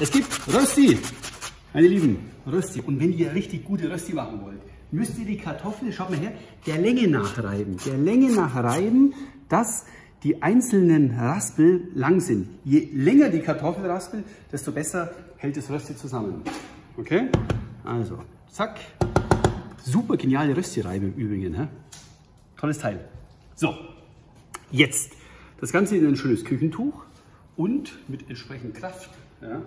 Es gibt Rösti, meine Lieben, Rösti. Und wenn ihr richtig gute Rösti machen wollt, müsst ihr die Kartoffel, schaut mal her, der Länge nachreiben. Der Länge nachreiben, dass die einzelnen Raspel lang sind. Je länger die Kartoffel raspelt, desto besser hält das Rösti zusammen. Okay? Also, zack. Super geniale Rösti-Reibe im Übrigen. Hä? Tolles Teil. So, jetzt das Ganze in ein schönes Küchentuch und mit entsprechend Kraft ja,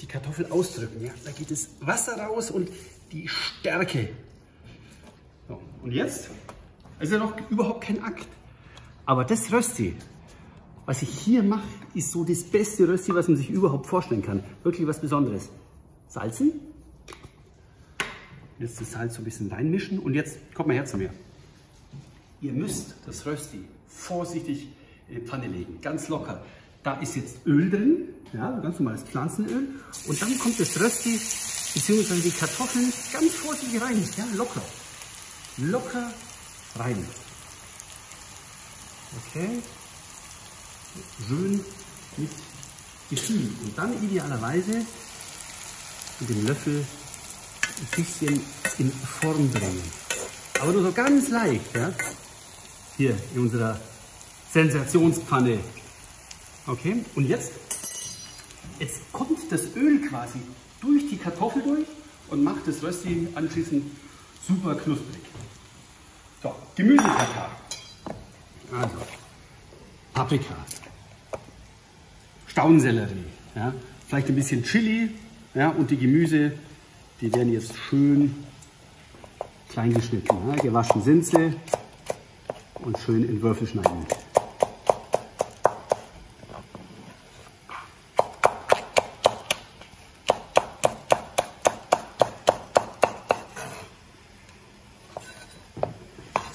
die Kartoffel ausdrücken. Ja. Da geht das Wasser raus und die Stärke. So, und jetzt ist ja noch überhaupt kein Akt. Aber das Rösti, was ich hier mache, ist so das beste Rösti, was man sich überhaupt vorstellen kann. Wirklich was Besonderes. Salzen. Jetzt das Salz so ein bisschen reinmischen und jetzt kommt mal her zu mir. Ihr müsst das Rösti vorsichtig in die Pfanne legen, ganz locker. Da ist jetzt Öl drin, ja, ganz normales Pflanzenöl. Und dann kommt das Rösti bzw. die Kartoffeln ganz vorsichtig rein, ja, locker. Locker rein. Okay. Schön mit Gefühl. Und dann idealerweise mit dem Löffel ein bisschen in Form bringen. Aber nur so ganz leicht, ja. Hier in unserer Sensationspfanne. Okay, und jetzt, jetzt kommt das Öl quasi durch die Kartoffel durch und macht das Rösti anschließend super knusprig. So, Gemüsetartar. Also, Paprika, Staunsellerie, ja, vielleicht ein bisschen Chili ja, und die Gemüse, die werden jetzt schön klein geschnitten. Ja. Gewaschen sind sie und schön in Würfel schneiden.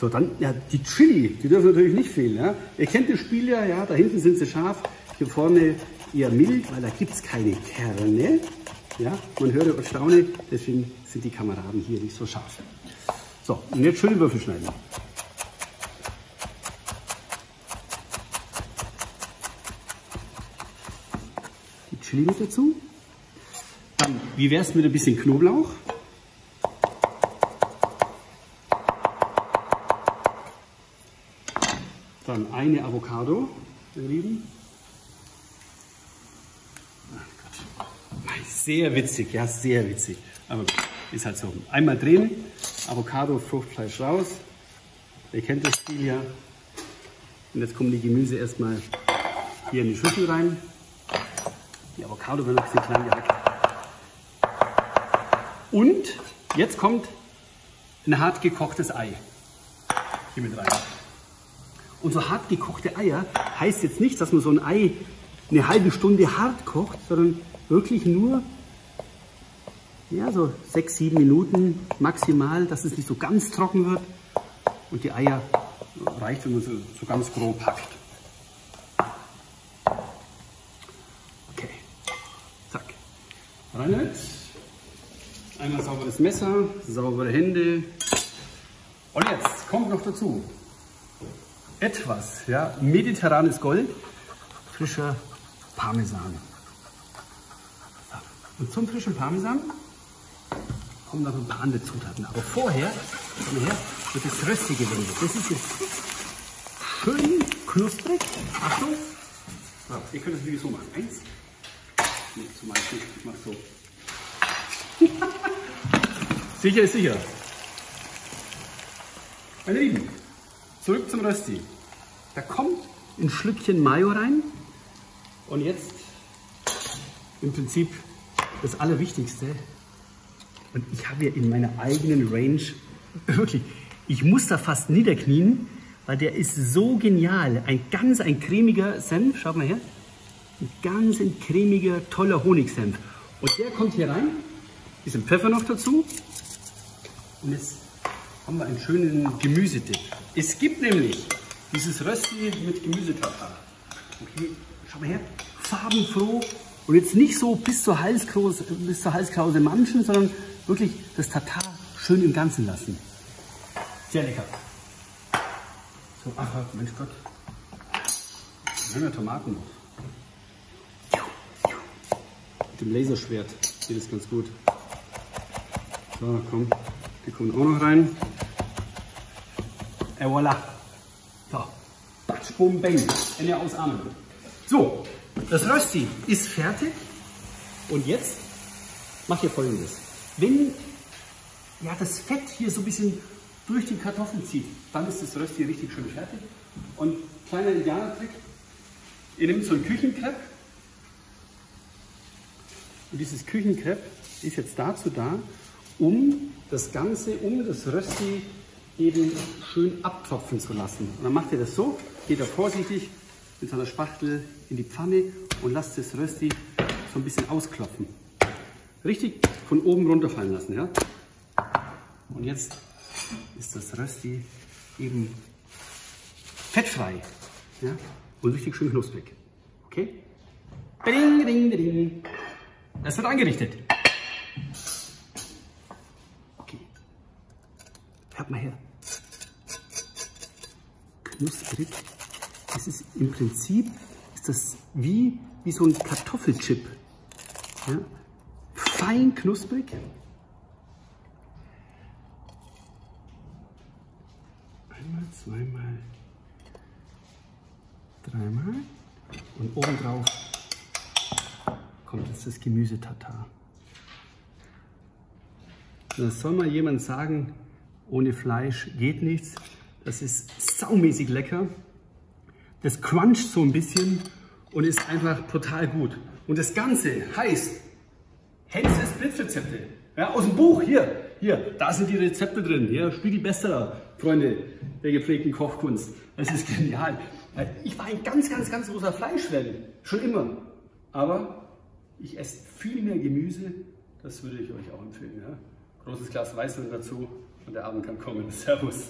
So, dann, ja, die Chili, die dürfen natürlich nicht fehlen. Ja? Ihr kennt das Spiel ja, ja, da hinten sind sie scharf, hier vorne eher mild, weil da gibt es keine Kerne. Ja, man höre und staune, deswegen sind die Kameraden hier nicht so scharf. So, und jetzt schön Würfel schneiden. Die Chili mit dazu. Dann, wie wäre es mit ein bisschen Knoblauch? Dann eine Avocado, meine Lieben. Sehr witzig, ja, sehr witzig. Aber ist halt so. Einmal drehen, Avocado, Fruchtfleisch raus. Ihr kennt das Spiel ja. Und jetzt kommen die Gemüse erstmal hier in die Schüssel rein. Die Avocado wird noch ein bisschen klein gehackt. Und jetzt kommt ein hart gekochtes Ei hier mit rein. Und so hart gekochte Eier heißt jetzt nicht, dass man so ein Ei eine halbe Stunde hart kocht, sondern wirklich nur ja, so sechs, sieben Minuten maximal, dass es nicht so ganz trocken wird. Und die Eier reicht, wenn man sie so ganz grob hackt. Okay, zack. Rein jetzt. Einmal sauberes Messer, saubere Hände. Und jetzt kommt noch dazu etwas, ja, mediterranes Gold, frischer Parmesan. Und zum frischen Parmesan kommen noch ein paar andere Zutaten. Aber vorher, wird das Rösti gewendet. Das ist jetzt schön knusprig. Achtung. So, ihr könnt das natürlich so machen. Eins. Nee, zum Beispiel, ich mach so. sicher ist sicher. Meine Lieben, zurück zum Rösti. Da kommt ein Schlückchen Mayo rein und jetzt im Prinzip das Allerwichtigste. Und ich habe ja in meiner eigenen Range wirklich, ich muss da fast niederknien, weil der ist so genial. Ein ganz, ein cremiger Senf, schaut mal her. Ein ganz ein cremiger, toller Honigsenf. Und der kommt hier rein, bisschen Pfeffer noch dazu. Und jetzt haben wir einen schönen Gemüsedip. Es gibt nämlich dieses Rösti mit Gemüsetatar. Okay, schau mal her, farbenfroh und jetzt nicht so bis zur Halskrause, bis zur Halskrause manchen, sondern wirklich das Tatar schön im Ganzen lassen. Sehr lecker. So, ach Mensch Gott. Wir haben ja Tomaten noch. dem Laserschwert geht es ganz gut. So, komm, die kommen auch noch rein. Et voilà. So, batsch, bum, bang. Ende ausatmen. So, das Rösti ist fertig. Und jetzt macht ihr folgendes. Wenn ja, das Fett hier so ein bisschen durch die Kartoffeln zieht, dann ist das Rösti richtig schön fertig. Und kleiner Indianertrick, ihr nehmt so ein Küchenkrepp und dieses Küchenkrepp ist jetzt dazu da, um das Ganze, um das Rösti eben schön abtropfen zu lassen. Und dann macht ihr das so, geht da vorsichtig mit so einer Spachtel in die Pfanne und lasst das Rösti so ein bisschen ausklopfen. Richtig von oben runterfallen lassen. Ja? Und jetzt ist das Rösti eben fettfrei ja? und richtig schön knusprig. Okay? Ding, ding, ding. Es wird angerichtet. Hört mal her. Knusprig. Das ist im Prinzip ist das wie, wie so ein Kartoffelchip. Ja? Fein knusprig. Einmal, zweimal, dreimal und obendrauf kommt jetzt das Gemüse Tatar. Das soll mal jemand sagen, ohne Fleisch geht nichts. Das ist saumäßig lecker. Das cruncht so ein bisschen und ist einfach total gut. Und das Ganze heißt Hensels Blitzrezepte. Ja, aus dem Buch, hier, hier, da sind die Rezepte drin. Hier, Spiegel Bestseller, Freunde der gepflegten Kochkunst. Das ist genial. Ich war ein ganz, ganz, ganz großer Fleischfan, schon immer. Aber ich esse viel mehr Gemüse, das würde ich euch auch empfehlen. Ja? Großes Glas Weißwein dazu und der Abend kann kommen. Servus.